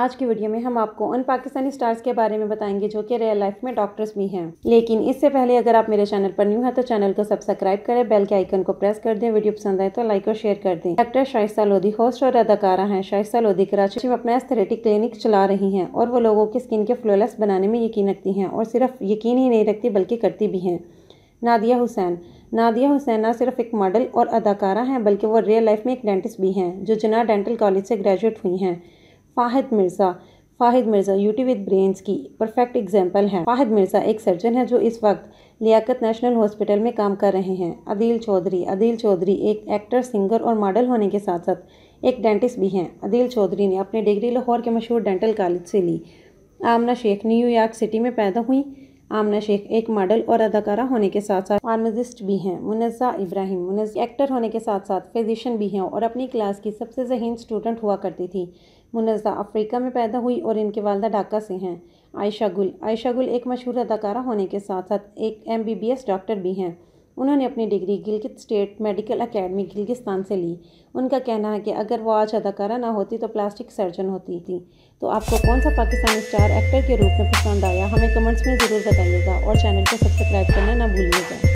आज की वीडियो में हम आपको उन पाकिस्तानी स्टार्स के बारे में बताएँगे जो कि रियल लाइफ में डॉक्टर्स भी हैं। लेकिन इससे पहले अगर आप मेरे चैनल पर न्यू हैं तो चैनल को सब्सक्राइब करें बेल के आइकन को प्रेस कर दें, वीडियो पसंद आए तो लाइक और शेयर कर दें। डॉक्टर शाइस्ता लोधी होस्ट और अदाकारा हैं। शाइस्ता लोधी कराची में अपना एस्थेटिक क्लिनिक चला रही हैं और वो लोगों की स्किन के फ्लोलेस बनाने में यकीन रखती हैं और सिर्फ़ यकीन ही नहीं रखती, बल्कि करती भी हैं। नादिया हुसैन। नादिया हुसैन ना सिर्फ़ एक मॉडल और अदाकारा हैं, बल्कि वो रियल लाइफ में एक डेंटिस्ट भी हैं, जो जना डेंटल कॉलेज से ग्रेजुएट हुई हैं। Fahid Mirza. Fahid Mirza beauty with brains की परफेक्ट एग्ज़ाम्पल है। फ़ाहिद मिर्ज़ा एक सर्जन है जो इस वक्त लियाकत नेशनल हॉस्पिटल में काम कर रहे हैं। अदील चौधरी अदील चौधरी एक एक्टर सिंगर और मॉडल होने के साथ साथ एक डेंटिस्ट भी हैं। अदील चौधरी ने अपनी डिग्री लाहौर के मशहूर डेंटल कॉलेज से ली। Amna Sheikh New York city में पैदा हुई। आमना शेख एक मॉडल और अदाकारा होने के साथ साथ फार्मासिस्ट भी हैं। मुनज़ा इब्राहिम मुनज़ एक्टर होने के साथ साथ फिजिशियन भी हैं और अपनी क्लास की सबसे जहीन स्टूडेंट हुआ करती थी। मुनज़ा अफ्रीका में पैदा हुई और इनके वालदा ढाका से हैं। आयशा गुल। आयशा गुल एक मशहूर अदाकारा होने के साथ साथ एक एमबीबीएस डॉक्टर भी हैं। उन्होंने अपनी degree Gilgit state medical academy Gilgistan से ली। उनका कहना है कि अगर वो आज अदाकारा ना होती तो प्लास्टिक सर्जन होती थी। तो आपको कौन सा पाकिस्तानी स्टार एक्टर के रूप में पसंद आया? हमें कमेंट्स में ज़रूर बताइएगा और चैनल को सब्सक्राइब करना ना भूलिएगा।